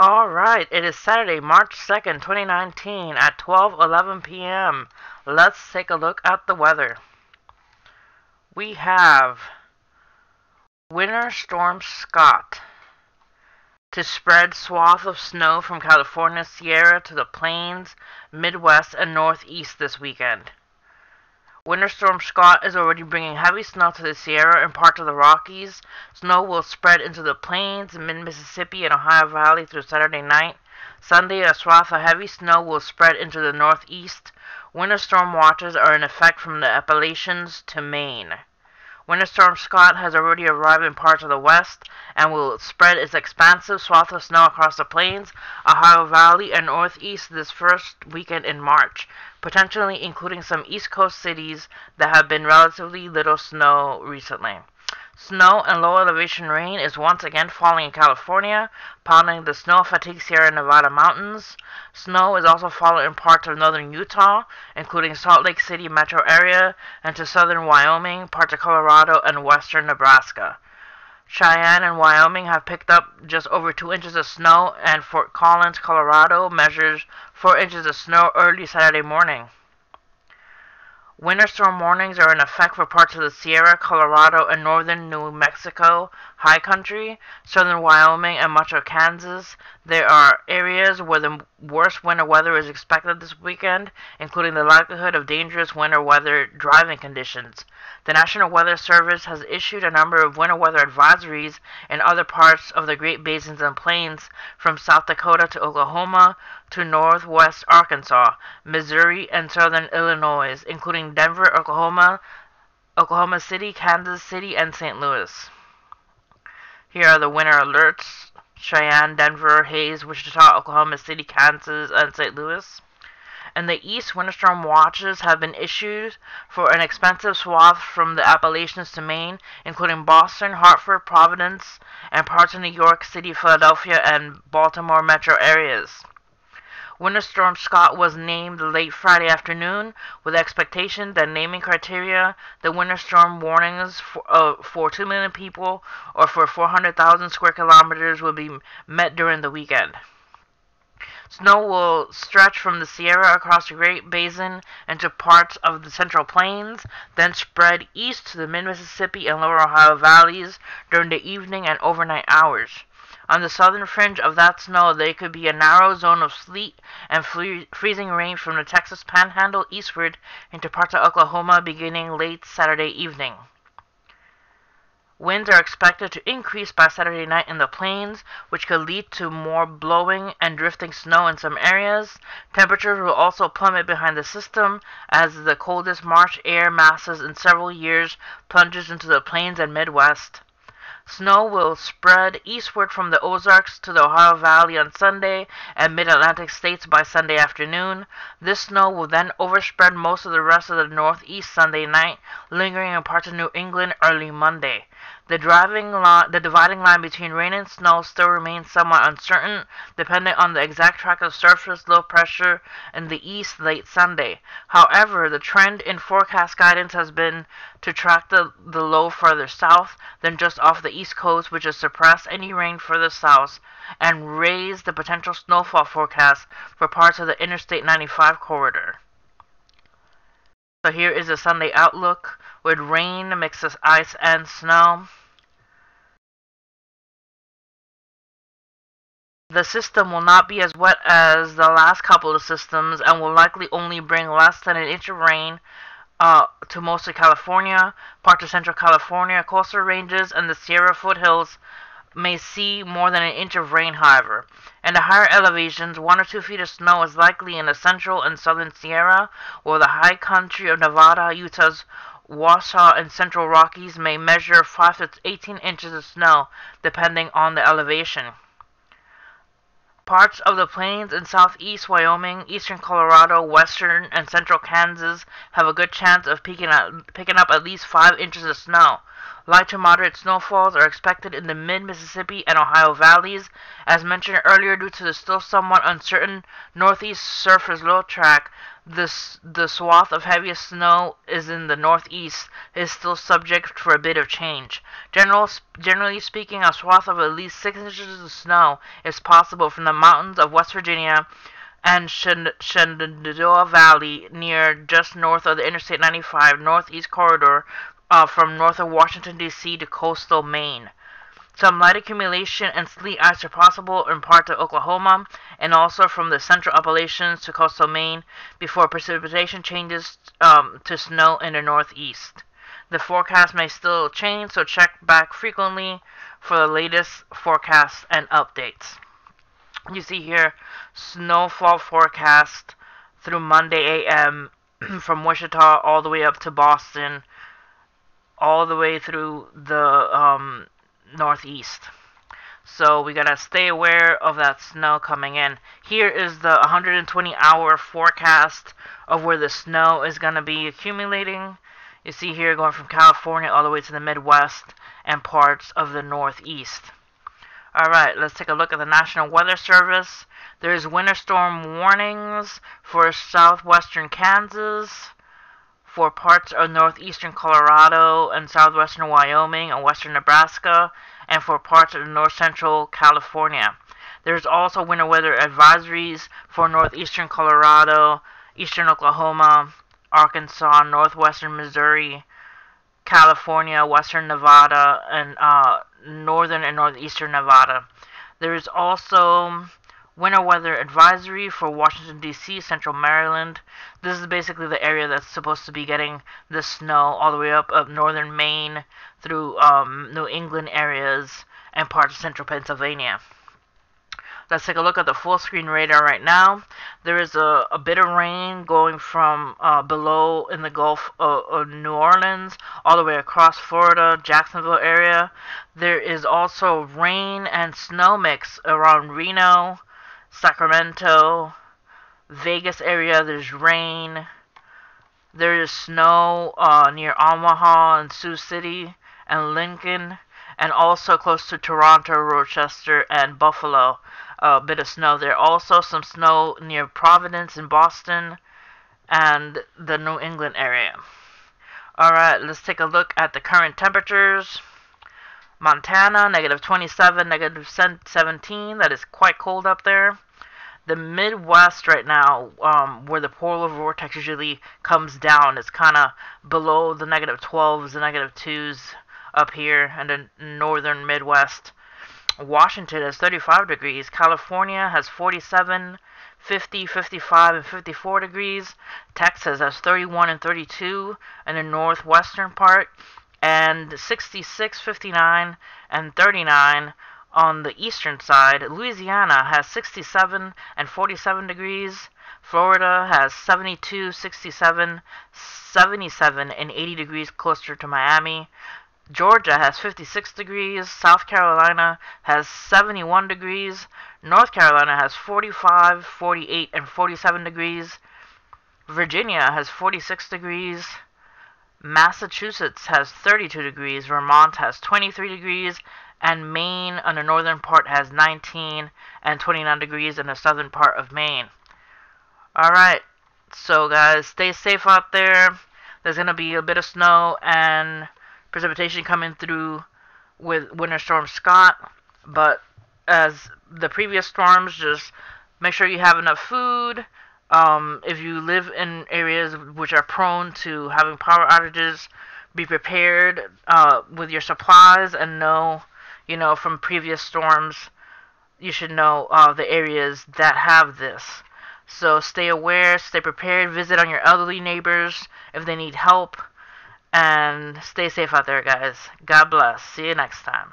All right, it is Saturday, March 2nd, 2019 at 12:11 p.m. Let's take a look at the weather. We have Winter Storm Scott to spread swath of snow from California Sierra to the plains, Midwest, and Northeast this weekend. Winter Storm Scott is already bringing heavy snow to the Sierra and parts of the Rockies. Snow will spread into the plains, mid-Mississippi, and Ohio Valley through Saturday night. Sunday, a swath of heavy snow will spread into the Northeast. Winter storm watches are in effect from the Appalachians to Maine. Winter Storm Scott has already arrived in parts of the West and will spread its expansive swath of snow across the plains, Ohio Valley, and Northeast this first weekend in March, potentially including some East Coast cities that have been relatively little snow recently. Snow and low elevation rain is once again falling in California, pounding the snow fatigue Sierra Nevada mountains. Snow is also falling in parts of northern Utah, including Salt Lake City metro area, and to southern Wyoming, parts of Colorado, and western Nebraska. Cheyenne and Wyoming have picked up just over 2 inches of snow, and Fort Collins, Colorado measures 4 inches of snow early Saturday morning. Winter storm warnings are in effect for parts of the Sierra, Colorado, and northern New Mexico high country, southern Wyoming, and much of Kansas. There are areas where the worst winter weather is expected this weekend, including the likelihood of dangerous winter weather driving conditions. The National Weather Service has issued a number of winter weather advisories in other parts of the Great Basins and Plains, from South Dakota to Oklahoma to northwest Arkansas, Missouri, and southern Illinois, including Denver, Oklahoma, Oklahoma City, Kansas City, and St. Louis. Here are the winter alerts Cheyenne, Denver, Hays, Wichita, Oklahoma City, Kansas, and St. Louis. In the east, winter storm watches have been issued for an expansive swath from the Appalachians to Maine, including Boston, Hartford, Providence, and parts of New York City, Philadelphia, and Baltimore metro areas. Winter Storm Scott was named late Friday afternoon with expectation that naming criteria, the winter storm warnings for, uh, for 2 million people or for 400,000 square kilometers will be met during the weekend. Snow will stretch from the Sierra across the Great Basin into parts of the Central Plains, then spread east to the mid-Mississippi and lower Ohio valleys during the evening and overnight hours. On the southern fringe of that snow there could be a narrow zone of sleet and freezing rain from the Texas Panhandle eastward into parts of Oklahoma beginning late Saturday evening. Winds are expected to increase by Saturday night in the plains, which could lead to more blowing and drifting snow in some areas. Temperatures will also plummet behind the system as the coldest March air masses in several years plunges into the plains and Midwest. Snow will spread eastward from the Ozarks to the Ohio Valley on Sunday and mid-Atlantic states by Sunday afternoon. This snow will then overspread most of the rest of the Northeast Sunday night, lingering in parts of New England early Monday. The, driving line, the dividing line between rain and snow still remains somewhat uncertain, depending on the exact track of surface low pressure in the east late Sunday. However, the trend in forecast guidance has been to track the, the low further south than just off the east coast, which has suppressed any rain further south and raised the potential snowfall forecast for parts of the Interstate 95 corridor. So here is the Sunday outlook with rain mixes ice and snow. The system will not be as wet as the last couple of systems and will likely only bring less than an inch of rain uh, to most of California, parts of Central California, coastal ranges, and the Sierra foothills may see more than an inch of rain, however. In the higher elevations, one or two feet of snow is likely in the central and southern Sierra, or the high country of Nevada, Utah's Wasatch and Central Rockies may measure 5 to 18 inches of snow, depending on the elevation. Parts of the plains in southeast Wyoming, eastern Colorado, western and central Kansas have a good chance of picking up, picking up at least 5 inches of snow. Light to moderate snowfalls are expected in the mid-Mississippi and Ohio valleys. As mentioned earlier, due to the still somewhat uncertain northeast surface low track, this, the swath of heaviest snow is in the northeast is still subject for a bit of change. General, generally speaking, a swath of at least 6 inches of snow is possible from the mountains of West Virginia and Shenandoah Valley near just north of the Interstate 95 Northeast Corridor uh, from north of Washington, D.C. to coastal Maine. Some light accumulation and sleet ice are possible in parts of Oklahoma and also from the central Appalachians to coastal Maine before precipitation changes um, to snow in the northeast. The forecast may still change, so check back frequently for the latest forecasts and updates. You see here snowfall forecast through Monday AM from Wichita all the way up to Boston all the way through the um, northeast. So we gotta stay aware of that snow coming in. Here is the 120 hour forecast of where the snow is gonna be accumulating. You see here going from California all the way to the Midwest and parts of the Northeast. Alright, let's take a look at the National Weather Service. There's winter storm warnings for southwestern Kansas, for parts of northeastern Colorado and southwestern Wyoming and western Nebraska, and for parts of north central California. There's also winter weather advisories for northeastern Colorado, eastern Oklahoma, Arkansas, northwestern Missouri, California, western Nevada, and uh, northern and northeastern Nevada. There is also winter weather advisory for Washington, D.C., central Maryland. This is basically the area that's supposed to be getting the snow all the way up up northern Maine through um, New England areas and parts of central Pennsylvania. Let's take a look at the full screen radar right now. There is a, a bit of rain going from uh, below in the Gulf of, of, New Orleans all the way across Florida, Jacksonville area. There is also rain and snow mix around Reno, Sacramento, Vegas area, there's rain. There is snow uh, near Omaha and Sioux City and Lincoln, and also close to Toronto, Rochester, and Buffalo. A bit of snow there. Also, some snow near Providence in Boston and the New England area. Alright, let's take a look at the current temperatures. Montana, negative 27, negative 17. That is quite cold up there. The Midwest right now, um, where the polar vortex usually comes down, is kind of below the negative 12s, the negative 2s up here in the northern Midwest. Washington has 35 degrees. California has 47, 50, 55, and 54 degrees. Texas has 31 and 32 in the northwestern part and 66, 59, and 39 on the eastern side. Louisiana has 67 and 47 degrees. Florida has 72, 67, 77, and 80 degrees closer to Miami. Georgia has 56 degrees. South Carolina has 71 degrees. North Carolina has 45, 48, and 47 degrees. Virginia has 46 degrees. Massachusetts has 32 degrees, Vermont has 23 degrees, and Maine on the northern part has 19 and 29 degrees in the southern part of Maine. Alright, so guys, stay safe out there. There's going to be a bit of snow and precipitation coming through with Winter Storm Scott, but as the previous storms, just make sure you have enough food, um, if you live in areas which are prone to having power outages, be prepared uh, with your supplies and know, you know, from previous storms, you should know uh, the areas that have this. So stay aware, stay prepared, visit on your elderly neighbors if they need help, and stay safe out there, guys. God bless. See you next time.